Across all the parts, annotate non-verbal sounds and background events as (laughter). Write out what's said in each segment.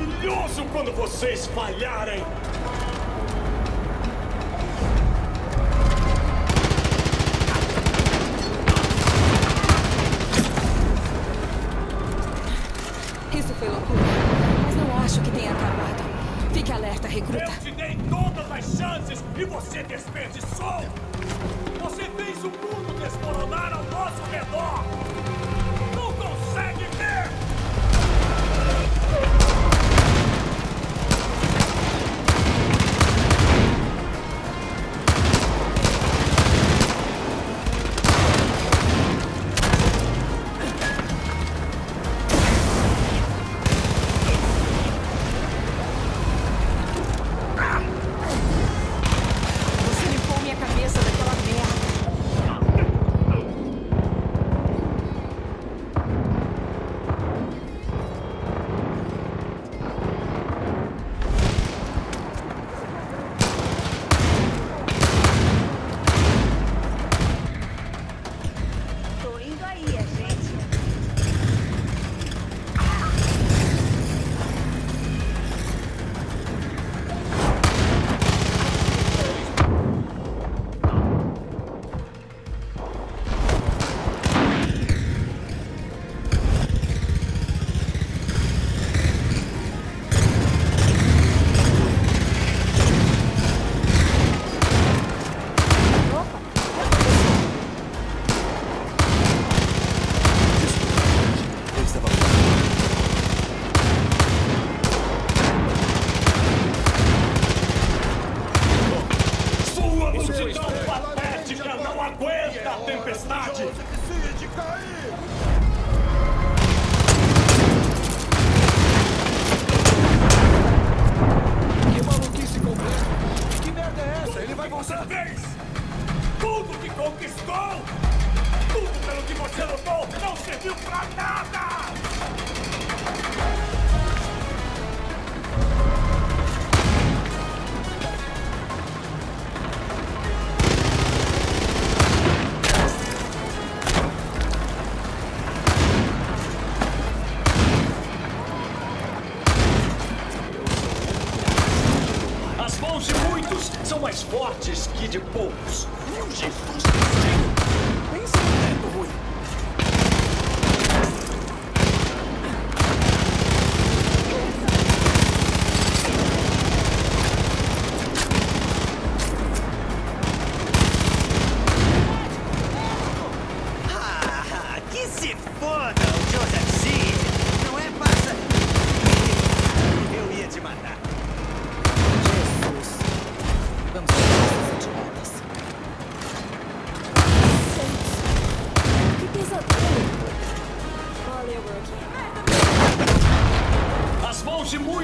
maravilhoso quando vocês falharem! Isso foi loucura. Mas não acho que tenha acabado. Fique alerta, recruta. Eu te dei todas as chances e você desperdiçou! Você fez o mundo desmoronar ao Decide cair!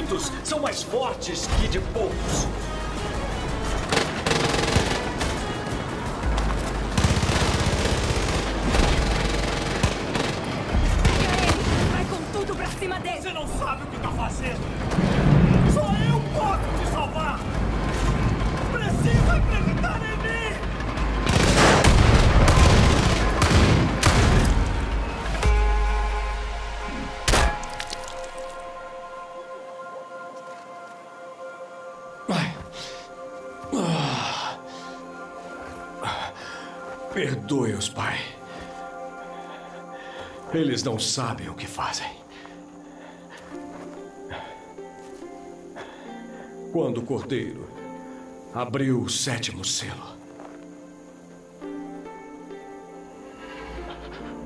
Muitos são mais fortes que de poucos. Vai com tudo pra cima dele. Você não sabe o que tá fazendo! Só eu posso te salvar! Precisa acreditar Perdoe-os, pai. Eles não sabem o que fazem. Quando o cordeiro abriu o sétimo selo,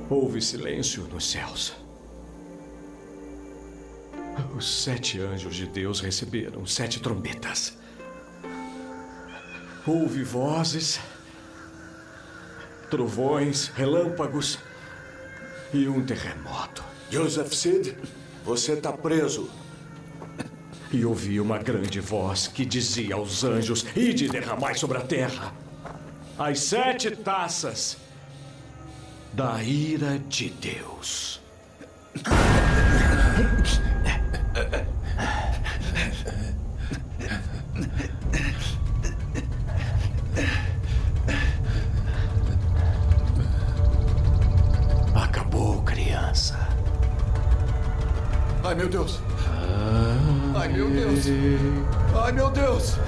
houve silêncio nos céus. Os sete anjos de Deus receberam sete trombetas. Houve vozes, trovões, relâmpagos e um terremoto. Joseph Seed, você tá preso. E ouvi uma grande voz que dizia aos anjos: Ide derramai sobre a terra as sete taças da ira de Deus. (laughs) Ai, meu Deus. Ai, meu Deus.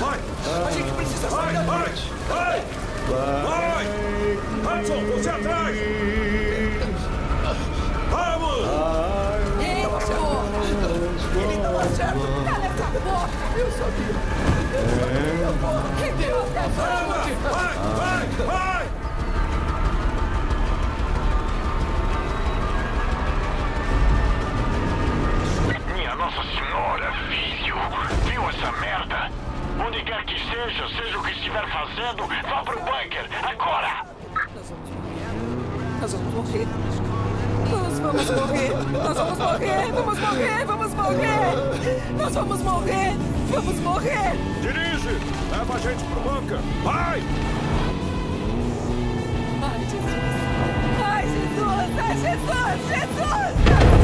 Vai! A gente precisa sair! Vai! Vai! Vai! Hudson, você atrás! Idiota! Anda! Vai! Vai! Vai! Minha Nossa Senhora, filho! Viu essa merda? Onde quer que seja, seja o que estiver fazendo, vá pro bunker, agora! Nós vamos morrer. Nós vamos morrer. Nós vamos morrer. Vamos morrer. Vamos morrer. Nós vamos morrer. Vamos morrer. Dirige! Leva a gente pro bunker! Vai! Ai, Jesus. Ai, Jesus. Ai, Jesus. Jesus.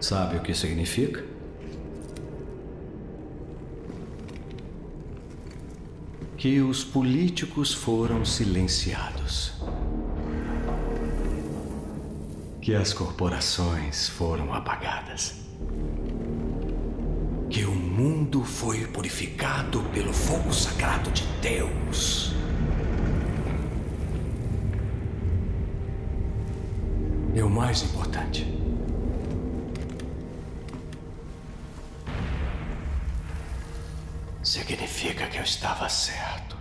Sabe o que significa? Que os políticos foram silenciados. Que as corporações foram apagadas. Que o mundo foi purificado pelo fogo sagrado de Deus. E o mais importante. Significa que eu estava certo.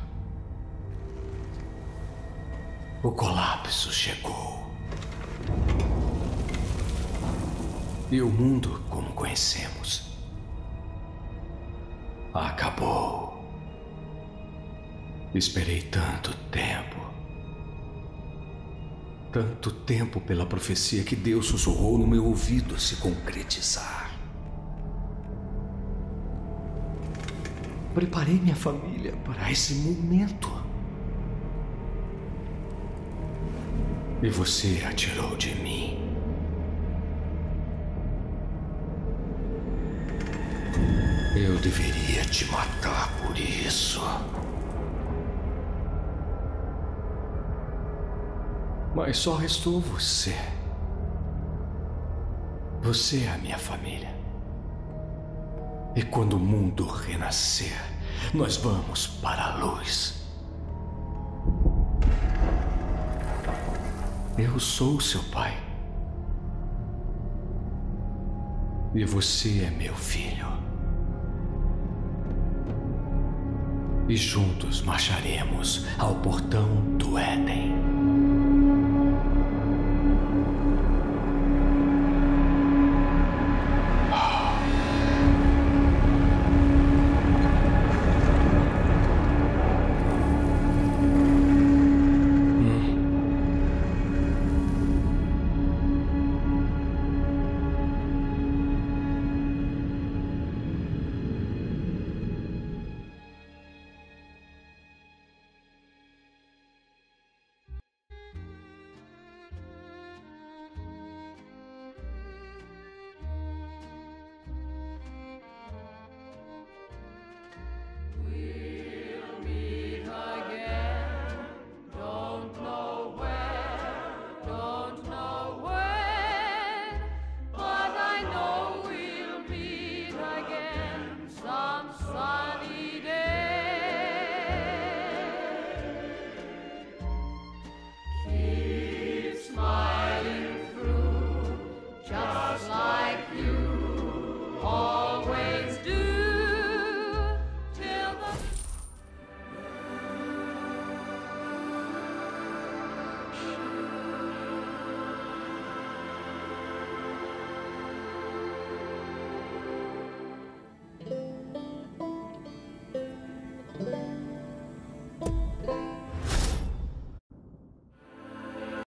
O colapso chegou. E o mundo, como conhecemos, acabou. Esperei tanto tempo. Tanto tempo pela profecia que Deus sussurrou no meu ouvido se concretizar. Preparei minha família para esse momento. E você a tirou de mim. Eu deveria te matar por isso. Mas só restou você. Você é a minha família. E quando o mundo renascer, nós vamos para a luz. Eu sou seu pai. E você é meu filho. E juntos marcharemos ao portão.